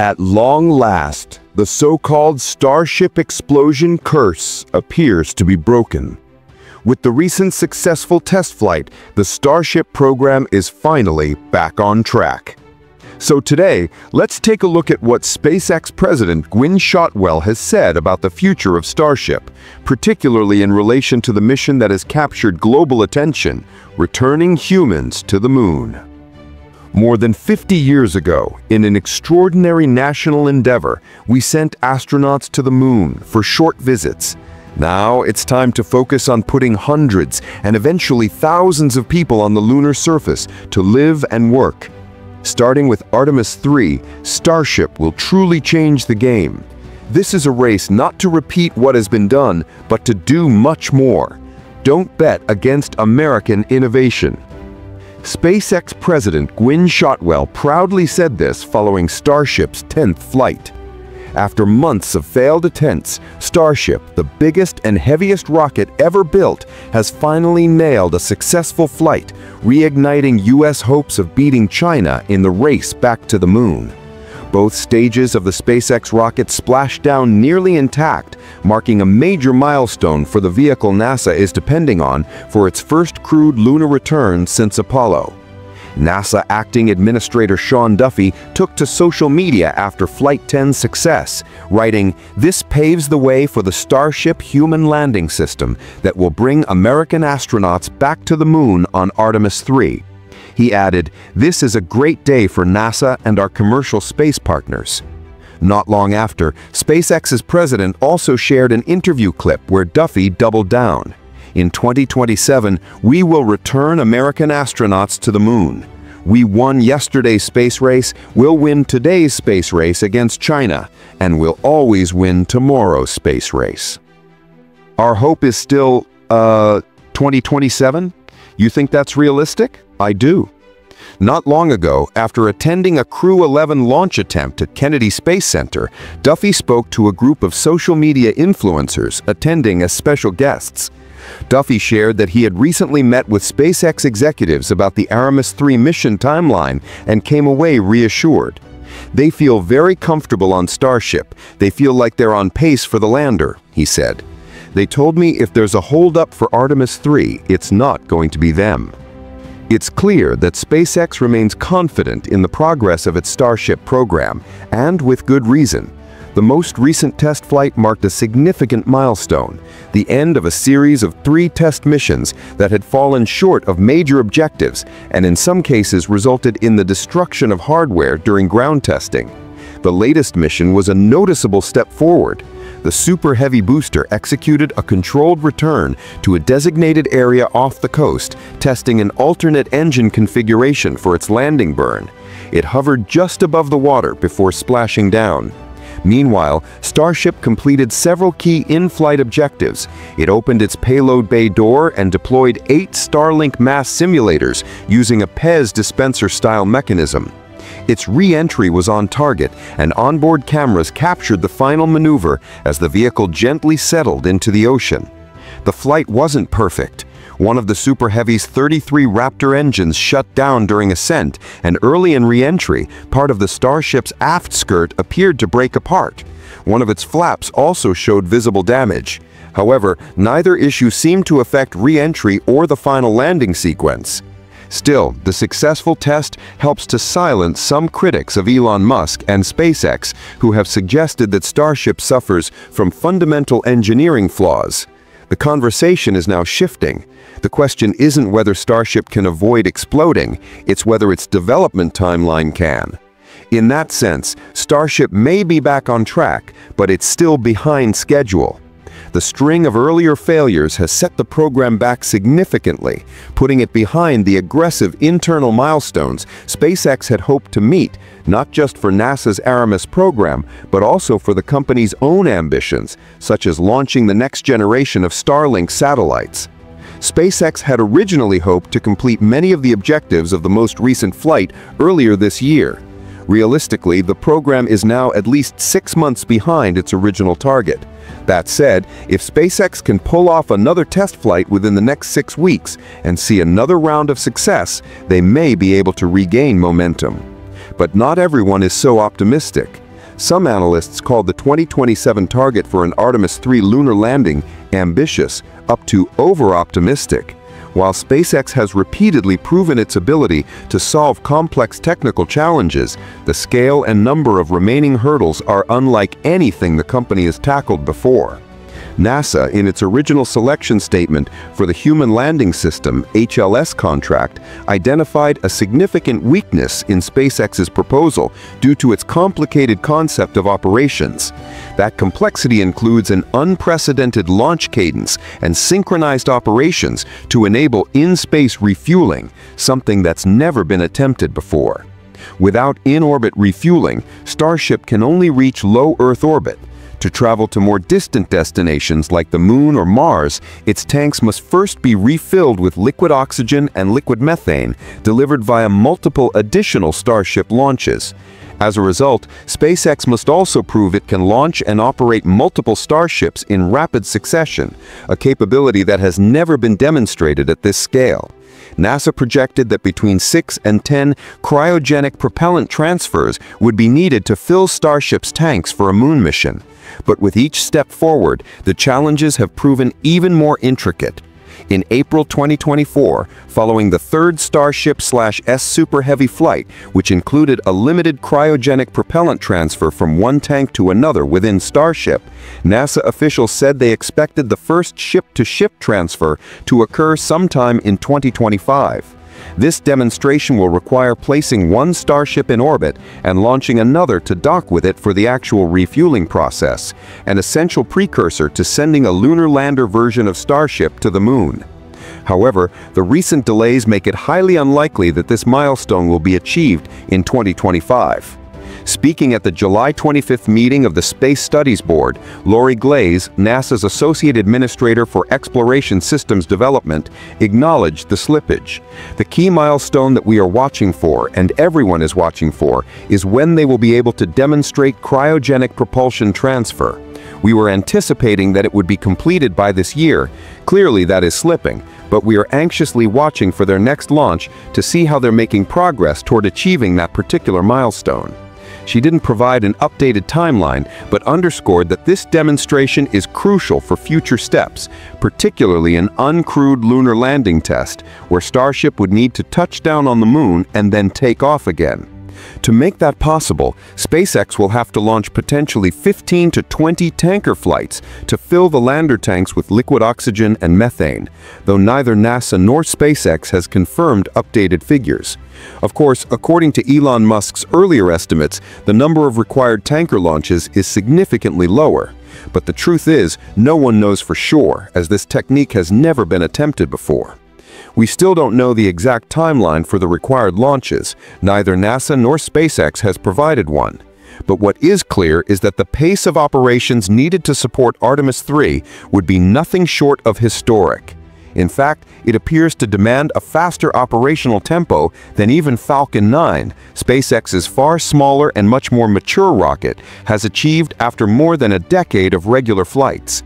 At long last, the so-called Starship explosion curse appears to be broken. With the recent successful test flight, the Starship program is finally back on track. So today, let's take a look at what SpaceX President Gwynne Shotwell has said about the future of Starship, particularly in relation to the mission that has captured global attention, returning humans to the moon. More than 50 years ago, in an extraordinary national endeavor, we sent astronauts to the moon for short visits. Now it's time to focus on putting hundreds and eventually thousands of people on the lunar surface to live and work. Starting with Artemis 3, Starship will truly change the game. This is a race not to repeat what has been done, but to do much more. Don't bet against American innovation. SpaceX President Gwynne Shotwell proudly said this following Starship's 10th flight. After months of failed attempts, Starship, the biggest and heaviest rocket ever built, has finally nailed a successful flight, reigniting U.S. hopes of beating China in the race back to the moon. Both stages of the SpaceX rocket splashed down nearly intact, marking a major milestone for the vehicle NASA is depending on for its first crewed lunar return since Apollo. NASA Acting Administrator Sean Duffy took to social media after Flight 10's success, writing, This paves the way for the Starship human landing system that will bring American astronauts back to the moon on Artemis 3. He added, this is a great day for NASA and our commercial space partners. Not long after, SpaceX's president also shared an interview clip where Duffy doubled down. In 2027, we will return American astronauts to the moon. We won yesterday's space race, we'll win today's space race against China, and we'll always win tomorrow's space race. Our hope is still, uh, 2027? You think that's realistic? I do. Not long ago, after attending a Crew 11 launch attempt at Kennedy Space Center, Duffy spoke to a group of social media influencers attending as special guests. Duffy shared that he had recently met with SpaceX executives about the Artemis 3 mission timeline and came away reassured. They feel very comfortable on Starship. They feel like they're on pace for the lander, he said. They told me if there's a holdup for Artemis 3, it's not going to be them. It's clear that SpaceX remains confident in the progress of its Starship program, and with good reason. The most recent test flight marked a significant milestone, the end of a series of three test missions that had fallen short of major objectives and in some cases resulted in the destruction of hardware during ground testing. The latest mission was a noticeable step forward, the Super Heavy booster executed a controlled return to a designated area off the coast, testing an alternate engine configuration for its landing burn. It hovered just above the water before splashing down. Meanwhile, Starship completed several key in-flight objectives. It opened its payload bay door and deployed eight Starlink mass simulators using a PEZ dispenser-style mechanism. Its re-entry was on target, and onboard cameras captured the final maneuver as the vehicle gently settled into the ocean. The flight wasn't perfect. One of the Super Heavy's 33 Raptor engines shut down during ascent, and early in re-entry, part of the Starship's aft skirt appeared to break apart. One of its flaps also showed visible damage. However, neither issue seemed to affect re-entry or the final landing sequence. Still, the successful test helps to silence some critics of Elon Musk and SpaceX who have suggested that Starship suffers from fundamental engineering flaws. The conversation is now shifting. The question isn't whether Starship can avoid exploding, it's whether its development timeline can. In that sense, Starship may be back on track, but it's still behind schedule. The string of earlier failures has set the program back significantly, putting it behind the aggressive internal milestones SpaceX had hoped to meet, not just for NASA's Artemis program, but also for the company's own ambitions, such as launching the next generation of Starlink satellites. SpaceX had originally hoped to complete many of the objectives of the most recent flight earlier this year. Realistically, the program is now at least six months behind its original target. That said, if SpaceX can pull off another test flight within the next six weeks and see another round of success, they may be able to regain momentum. But not everyone is so optimistic. Some analysts called the 2027 target for an Artemis 3 lunar landing ambitious, up to over-optimistic. While SpaceX has repeatedly proven its ability to solve complex technical challenges, the scale and number of remaining hurdles are unlike anything the company has tackled before. NASA, in its original selection statement for the Human Landing System HLS contract, identified a significant weakness in SpaceX's proposal due to its complicated concept of operations. That complexity includes an unprecedented launch cadence and synchronized operations to enable in-space refueling, something that's never been attempted before. Without in-orbit refueling, Starship can only reach low Earth orbit, to travel to more distant destinations like the Moon or Mars, its tanks must first be refilled with liquid oxygen and liquid methane, delivered via multiple additional Starship launches. As a result, SpaceX must also prove it can launch and operate multiple starships in rapid succession, a capability that has never been demonstrated at this scale. NASA projected that between 6 and 10 cryogenic propellant transfers would be needed to fill Starship's tanks for a moon mission. But with each step forward, the challenges have proven even more intricate. In April 2024, following the third Starship-S Super Heavy flight, which included a limited cryogenic propellant transfer from one tank to another within Starship, NASA officials said they expected the first ship-to-ship -ship transfer to occur sometime in 2025. This demonstration will require placing one Starship in orbit and launching another to dock with it for the actual refueling process, an essential precursor to sending a lunar lander version of Starship to the Moon. However, the recent delays make it highly unlikely that this milestone will be achieved in 2025. Speaking at the July 25th meeting of the Space Studies Board, Lori Glaze, NASA's Associate Administrator for Exploration Systems Development, acknowledged the slippage. The key milestone that we are watching for, and everyone is watching for, is when they will be able to demonstrate cryogenic propulsion transfer. We were anticipating that it would be completed by this year. Clearly that is slipping, but we are anxiously watching for their next launch to see how they're making progress toward achieving that particular milestone. She didn't provide an updated timeline, but underscored that this demonstration is crucial for future steps, particularly an uncrewed lunar landing test, where Starship would need to touch down on the moon and then take off again. To make that possible, SpaceX will have to launch potentially 15 to 20 tanker flights to fill the lander tanks with liquid oxygen and methane, though neither NASA nor SpaceX has confirmed updated figures. Of course, according to Elon Musk's earlier estimates, the number of required tanker launches is significantly lower. But the truth is, no one knows for sure, as this technique has never been attempted before. We still don't know the exact timeline for the required launches. Neither NASA nor SpaceX has provided one. But what is clear is that the pace of operations needed to support Artemis 3 would be nothing short of historic. In fact, it appears to demand a faster operational tempo than even Falcon 9, SpaceX's far smaller and much more mature rocket, has achieved after more than a decade of regular flights.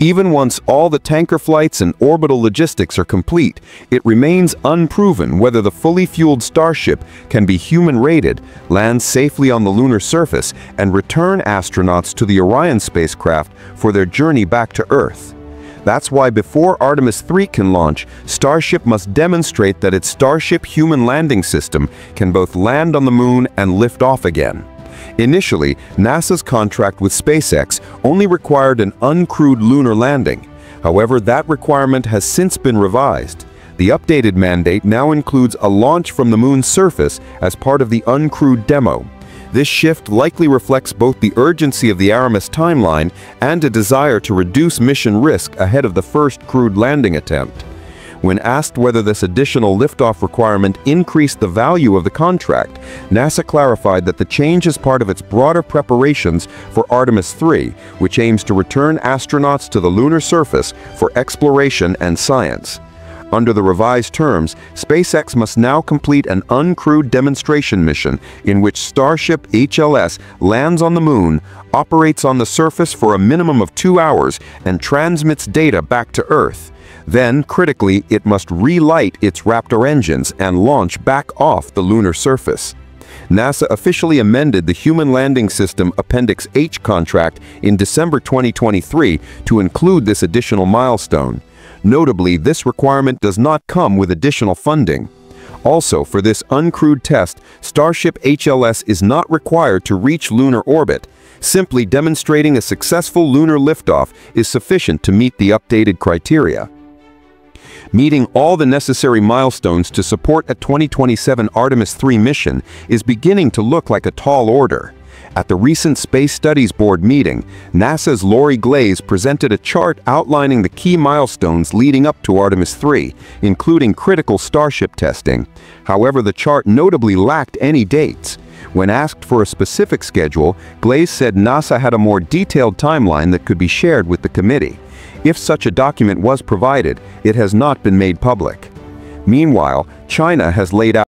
Even once all the tanker flights and orbital logistics are complete, it remains unproven whether the fully fueled Starship can be human-rated, land safely on the lunar surface, and return astronauts to the Orion spacecraft for their journey back to Earth. That's why before Artemis 3 can launch, Starship must demonstrate that its Starship human landing system can both land on the moon and lift off again. Initially, NASA's contract with SpaceX only required an uncrewed lunar landing. However, that requirement has since been revised. The updated mandate now includes a launch from the moon's surface as part of the uncrewed demo. This shift likely reflects both the urgency of the Artemis timeline and a desire to reduce mission risk ahead of the first crewed landing attempt. When asked whether this additional liftoff requirement increased the value of the contract, NASA clarified that the change is part of its broader preparations for Artemis 3, which aims to return astronauts to the lunar surface for exploration and science. Under the revised terms, SpaceX must now complete an uncrewed demonstration mission in which Starship HLS lands on the moon, operates on the surface for a minimum of two hours, and transmits data back to Earth. Then, critically, it must relight its Raptor engines and launch back off the lunar surface. NASA officially amended the Human Landing System Appendix H contract in December 2023 to include this additional milestone. Notably, this requirement does not come with additional funding. Also, for this uncrewed test, Starship HLS is not required to reach lunar orbit. Simply demonstrating a successful lunar liftoff is sufficient to meet the updated criteria. Meeting all the necessary milestones to support a 2027 Artemis 3 mission is beginning to look like a tall order. At the recent Space Studies Board meeting, NASA's Lori Glaze presented a chart outlining the key milestones leading up to Artemis 3, including critical Starship testing. However, the chart notably lacked any dates. When asked for a specific schedule, Glaze said NASA had a more detailed timeline that could be shared with the committee. If such a document was provided, it has not been made public. Meanwhile, China has laid out